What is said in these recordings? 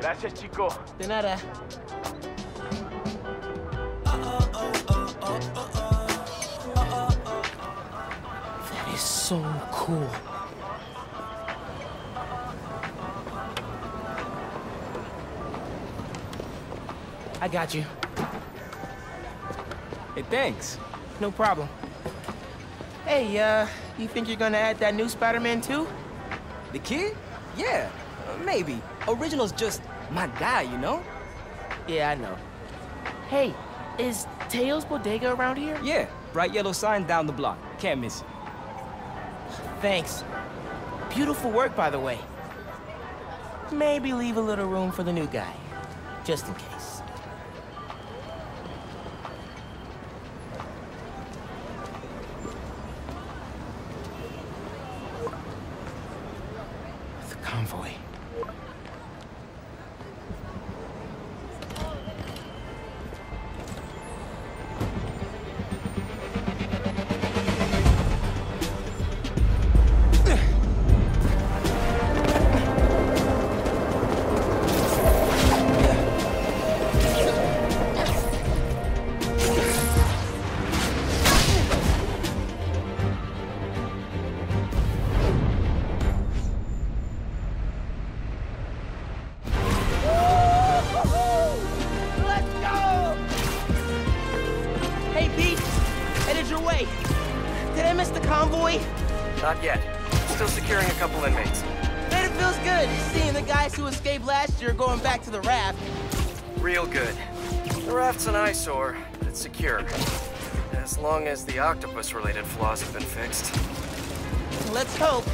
Gracias, chico. De nada. That is so cool. I got you. Hey, thanks. No problem. Hey, uh, you think you're gonna add that new Spider-Man too? The kid? Yeah, uh, maybe. Original's just my guy, you know? Yeah, I know. Hey, is Teo's Bodega around here? Yeah, bright yellow sign down the block. Can't miss it. Thanks. Beautiful work, by the way. Maybe leave a little room for the new guy, just in case. The convoy. Not yet. Still securing a couple inmates. Man, it feels good seeing the guys who escaped last year going back to the raft. Real good. The raft's an eyesore, but it's secure. As long as the octopus-related flaws have been fixed. Let's hope.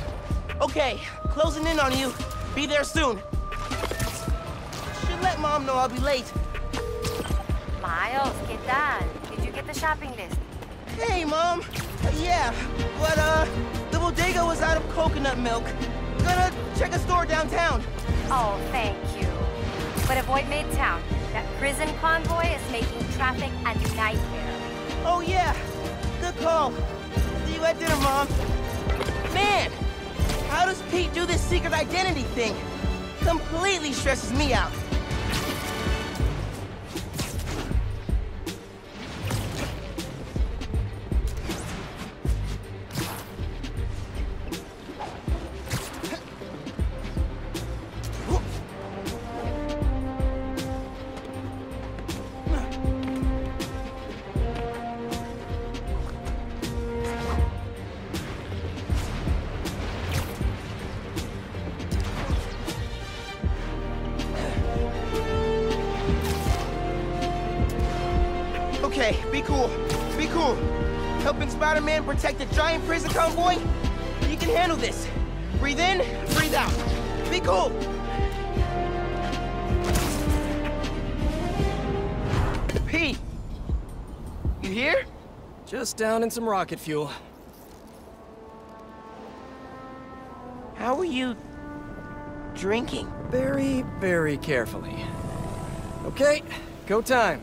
Okay, closing in on you. Be there soon. Should let mom know I'll be late. Miles, ¿qué tal? Did you get the shopping list? Hey, mom. Yeah, but uh, the bodega was out of coconut milk. Gonna check a store downtown. Oh, thank you. But avoid Midtown. That prison convoy is making traffic a nightmare. Oh yeah, good call. See you at dinner, mom. Man, how does Pete do this secret identity thing? Completely stresses me out. Okay, be cool. Be cool. Helping Spider-Man protect a giant prison convoy? You can handle this. Breathe in, breathe out. Be cool. Pete! You here? Just down in some rocket fuel. How are you... drinking? Very, very carefully. Okay, go time.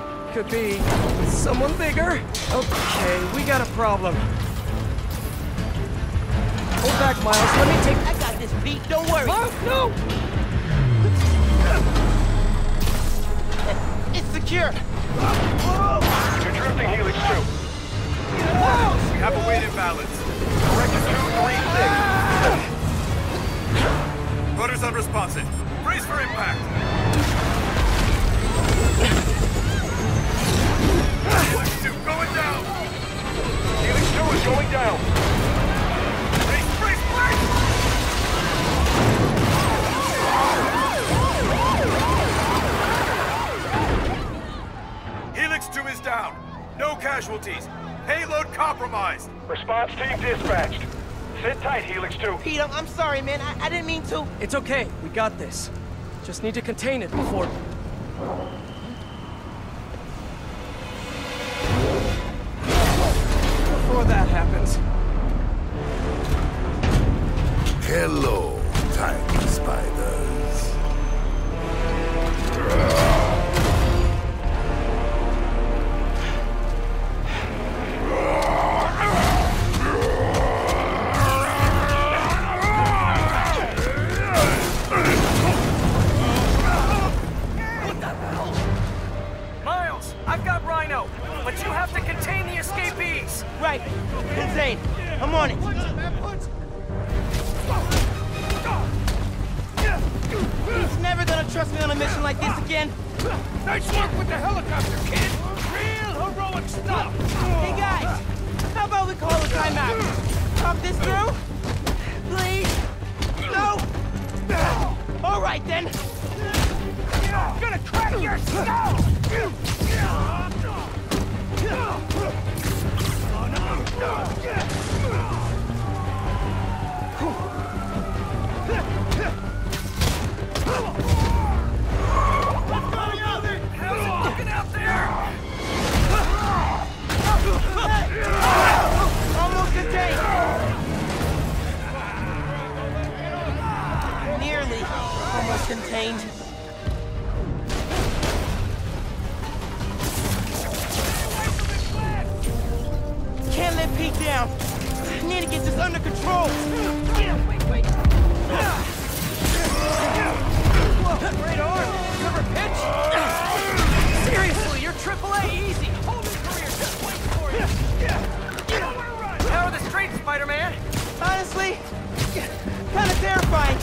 could be someone bigger. Okay, we got a problem. Hold back, Miles. Let me take. I got this, Pete. Don't worry. Oh, no! It's secure. You're drifting, Helix 2. We have a weight imbalance. Correction 236. Ah! Rudder's unresponsive. Brace for impact. Compromised. Response team dispatched. Sit tight, Helix 2. Pete, I'm, I'm sorry, man. I, I didn't mean to. It's okay. We got this. Just need to contain it before. Before I've got Rhino, but you have to contain the escapees. Right. Insane. I'm on it. He's never gonna trust me on a mission like this again. Nice work with the helicopter, kid! Real heroic stuff! Hey guys, how about we call a timeout? Talk this through? Please? No? All right then. I'm gonna crack your skull! Down. Need to get this under control. Great arm. You ever pitch? Seriously, you're triple A easy. Whole new career just waiting for you. How are the streets, Spider-Man? Honestly, kind of terrifying.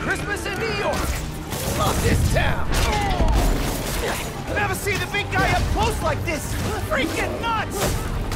Christmas in New York. Love this town. Never seen the big guy up close like this! Freaking nuts!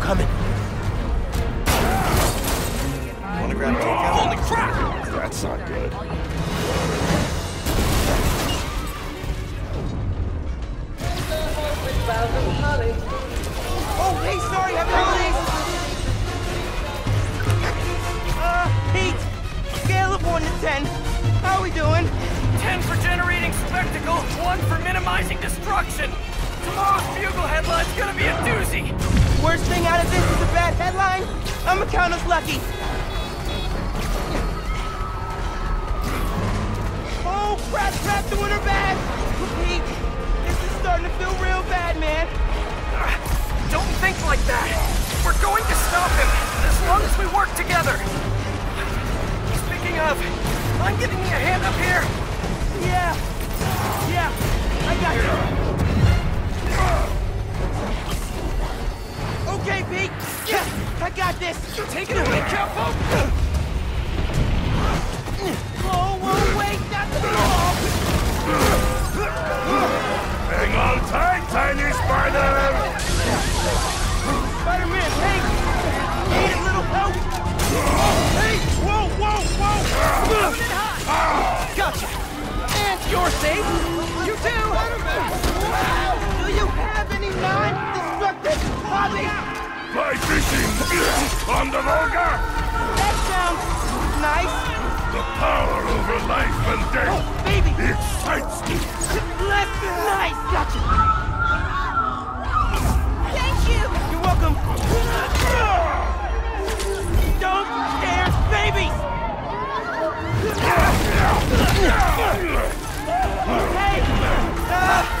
I'm coming. Wanna grab takeout? Holy crap! That's not good. Oh, hey, sorry, happy holidays! Uh, Pete, scale of 1 to 10. How are we doing? Ten for generating spectacle, one for minimizing destruction. Tomorrow's Bugle headline's gonna be a doozy. Worst thing out of this is a bad headline? I'ma count us lucky. Oh, crap, crap, the winter bag! Pete, this is starting to feel real bad, man. Don't think like that. We're going to stop him as long as we work together. Speaking of, I'm giving me a hand up here. Yeah, yeah, I got you. Okay, Pete. Yeah, I got this. Take it away, careful. Oh, whoa, whoa, wait, that's the ball. Hang on tight, tiny spider! Spider-Man, hey! Need a little help? Hey! Whoa, whoa, whoa! Gotcha! And you're safe! You too! Wow! Do you have any non-destructive hobbies? Fly fishing! On the Volga! That sounds nice. The power over life and death! Oh, baby! Excites me! Than nice! Gotcha! Thank you! You're welcome! Don't scare babies! Hey! Uh,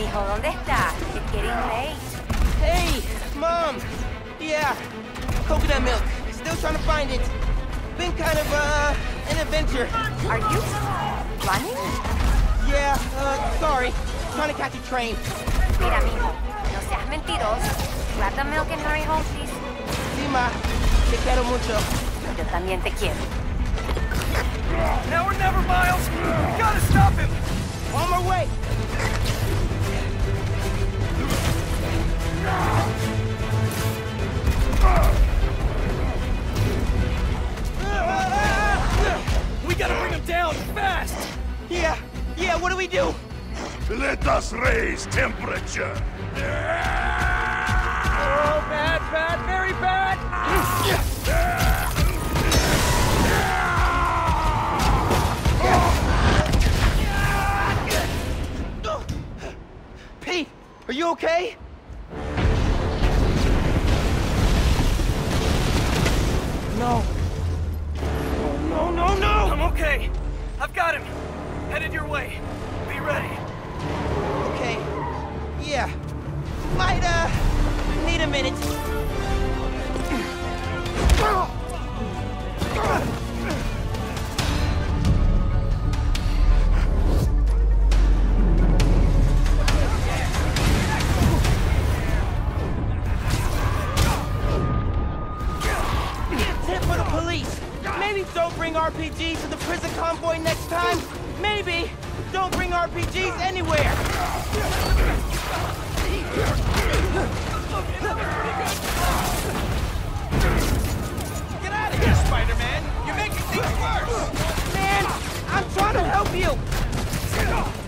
Mijo, ¿dónde está? It's getting late. Hey, Mom. Yeah, coconut milk. Still trying to find it. Been kind of, uh, an adventure. Are you running? Yeah, uh, sorry. Trying to catch a train. Mira, mijo, no seas mentiroso. Grab the milk and hurry home, please. Sí, ma. Te quiero mucho. Yo también te quiero. Now or never, Miles! We gotta stop him! On my way. Raise temperature. Oh, bad, bad, very bad! Pete, are you okay? No. Oh, no, no, no! I'm okay. I've got him. Headed your way. Bring RPGs to the prison convoy next time. Maybe don't bring RPGs anywhere. Get out of here, Spider-Man! You're making things worse! Man, I'm trying to help you.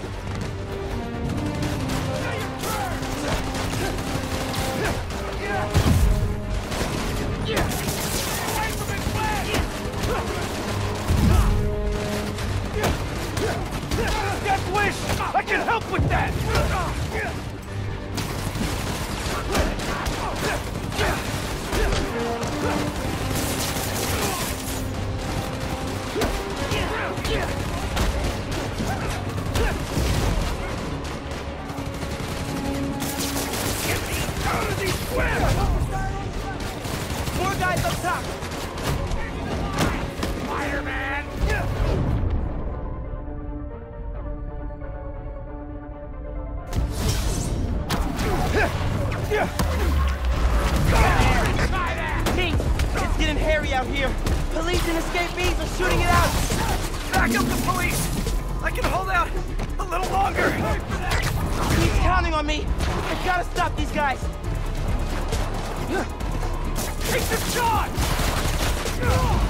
More Take the shot!